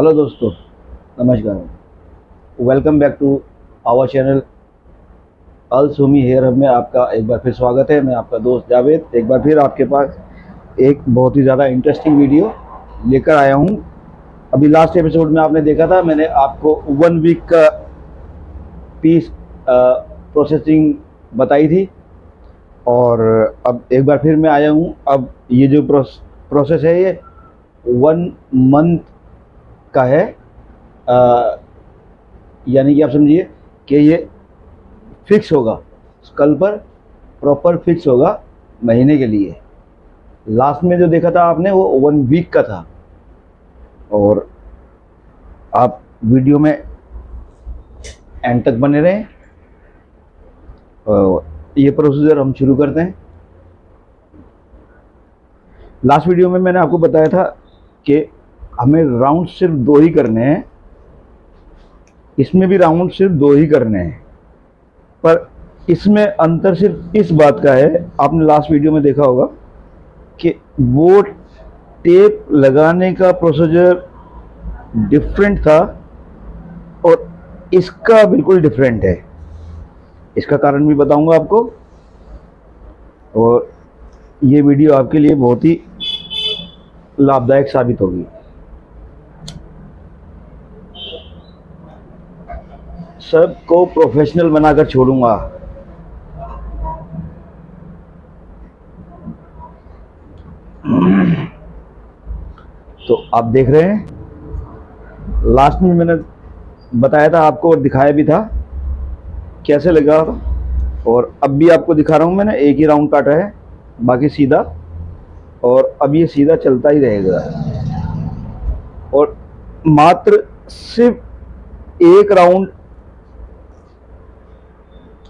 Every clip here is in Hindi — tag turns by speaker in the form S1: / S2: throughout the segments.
S1: हेलो दोस्तों, नमस्कार। Welcome back to our channel अल सोमी हेयर हब में आपका एक बार फिर स्वागत है। मैं आपका दोस्त जावेद, एक बार फिर आपके पास एक बहुत ही ज़्यादा इंटरेस्टिंग वीडियो लेकर आया हूँ। अभी लास्ट एपिसोड में आपने देखा था, मैंने आपको वन वीक का पीस प्रोसेसिंग बताई थी। और अब एक बार फिर मैं आया हूँ। अब ये जो प्रोसेस है ये वन मंथ का है। यानी कि आप समझिए कि ये फिक्स होगा। कल पर प्रॉपर फिक्स होगा महीने के लिए। लास्ट में जो देखा था आपने, वो वन वीक का था। और आप वीडियो में एंड तक बने रहें। ये प्रोसीजर हम शुरू करते हैं। लास्ट वीडियो में मैंने आपको बताया था कि हमें राउंड सिर्फ़ दो ही करने हैं। इसमें भी राउंड सिर्फ़ दो ही करने हैं। पर इसमें अंतर सिर्फ़ इस बात का है, आपने लास्ट वीडियो में देखा होगा कि वो टेप लगाने का प्रोसीजर डिफरेंट था और इसका बिल्कुल डिफरेंट है। इसका कारण भी बताऊँगा आपको। और ये वीडियो आपके लिए बहुत ही लाभदायक साबित होगी। सबको प्रोफेशनल बनाकर छोड़ूँगा। तो आप देख रहे हैं। लास्ट में मैंने बताया था आपको और दिखाया भी था कैसे लगा और अब भी आपको दिखा रहा हूँ मैंने, एक ही राउंड काटा है, बाकी सीधा और अब ये सीधा चलता ही रहेगा। और मात्र सिर्फ़ एक राउंड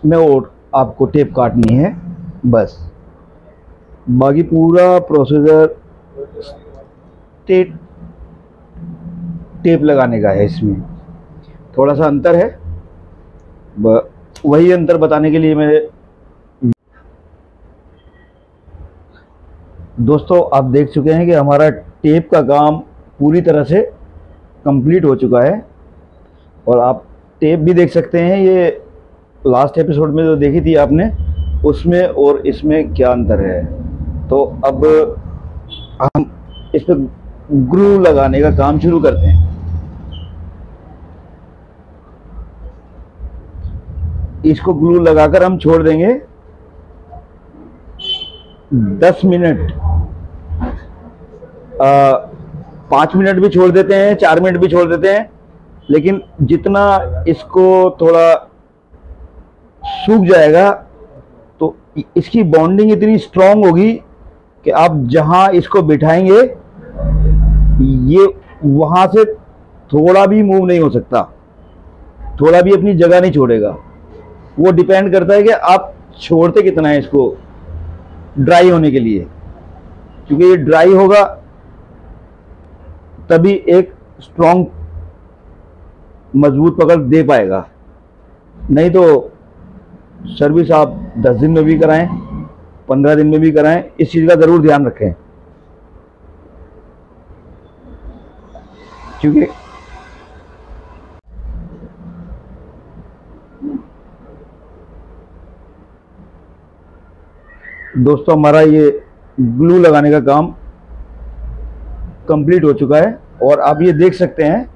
S1: में और आपको टेप काटनी है, बस। बाकी पूरा प्रोसीजर टेप टेप लगाने का है इसमें। थोड़ा सा अंतर है वही अंतर बताने के लिए मेरे दोस्तों, आप देख चुके हैं कि हमारा टेप का काम पूरी तरह से कंप्लीट हो चुका है। और आप टेप भी देख सकते हैं, ये लास्ट एपिसोड में जो देखी थी आपने, उसमें और इसमें क्या अंतर है? तो अब हम इस पर ग्रू लगाने का काम शुरू करते हैं। इसको ग्लू लगाकर हम छोड़ देंगे। 10 मिनट। पाँच मिनट भी छोड़ देते हैं, चार मिनट भी छोड़ देते हैं, लेकिन जितना इसको थोड़ा सूख जाएगा तो इसकी बॉन्डिंग इतनी स्ट्रांग होगी कि आप जहाँ इसको बिठाएँगे, ये वहाँ से थोड़ा भी मूव नहीं हो सकता। थोड़ा भी अपनी जगह नहीं छोड़ेगा। वो डिपेंड करता है कि आप छोड़ते कितना है इसको ड्राई होने के लिए। क्योंकि ये ड्राई होगा, तभी एक स्ट्रॉन्ग मज़बूत पकड़ दे पाएगा। नहीं तो सर्विस आप 10 दिन में भी कराएँ 15 दिन में भी कराएँ, इस चीज़ का ज़रूर ध्यान रखें। क्योंकि दोस्तों, हमारा ये ग्लू लगाने का काम कंप्लीट हो चुका है और आप ये देख सकते हैं,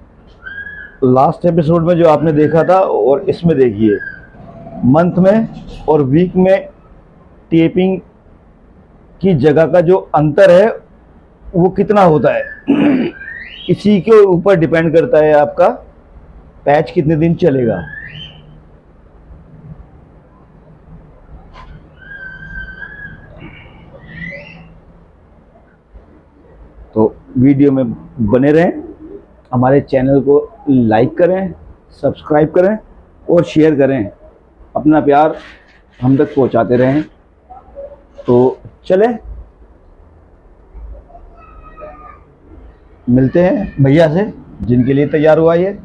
S1: लास्ट एपिसोड में जो आपने देखा था और इसमें देखिए। मंथ में और वीक में टेपिंग की जगह का जो अंतर है, वो कितना होता है? इसी के ऊपर डिपेंड करता है आपका पैच कितने दिन चलेगा। तो वीडियो में बने रहें, हमारे चैनल को लाइक करें सब्सक्राइब करें और शेयर करें। अपना प्यार हम तक पहुंचाते रहें। तो चले। मिलते हैं भैया से, जिनके लिए तैयार हुआ ये।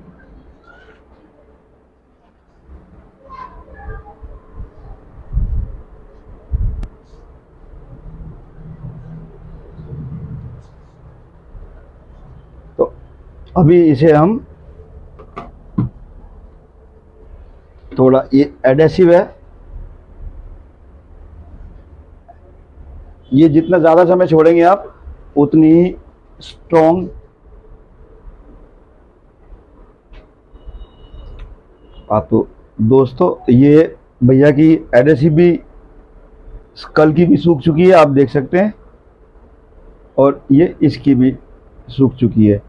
S1: अभी इसे हम थोड़ा ये एडेसिव है। ये जितना ज़्यादा समय छोड़ेंगे आप, उतनी स्ट्रॉन्ग आप दोस्तों, ये भैया की एडेसिव भी स्कल की भी सूख चुकी है, आप देख सकते हैं। और ये इसकी भी सूख चुकी है।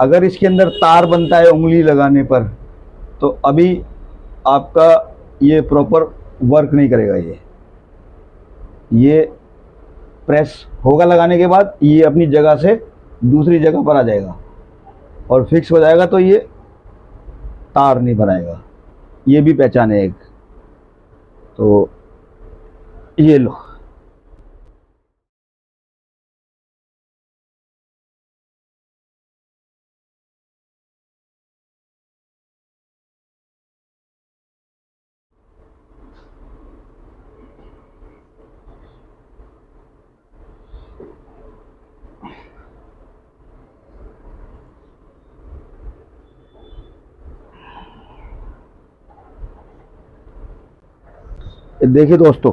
S1: अगर इसके अंदर तार बनता है उंगली लगाने पर तो अभी आपका ये प्रॉपर वर्क नहीं करेगा ये। ये प्रेस होगा लगाने के बाद, ये अपनी जगह से दूसरी जगह पर आ जाएगा। और फिक्स हो जाएगा तो ये तार नहीं बनाएगा ये भी पहचान है एक। तो ये लो। देखिए दोस्तों।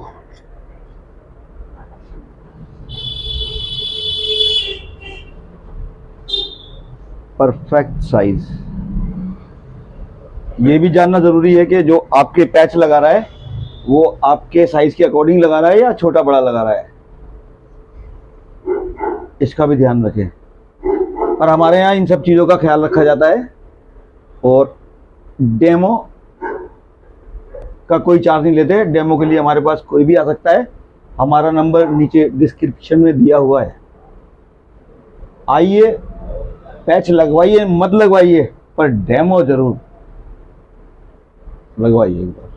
S1: परफेक्ट साइज़ ये भी जानना ज़रूरी है कि जो आपके पैच लगा रहा है, वो आपके साइज़ के अकॉर्डिंग लगा रहा है या छोटा बड़ा लगा रहा है? इसका भी ध्यान रखें। और हमारे यहाँ इन सब चीज़ों का ख्याल रखा जाता है। और डेमो का कोई चार्ज नहीं लेते डेमो के लिए हमारे पास कोई भी आ सकता है। हमारा नंबर नीचे डिस्क्रिप्शन में दिया हुआ है। आइए पैच लगवाइए, मत लगवाइए, पर डेमो ज़रूर लगवाइए एक बार।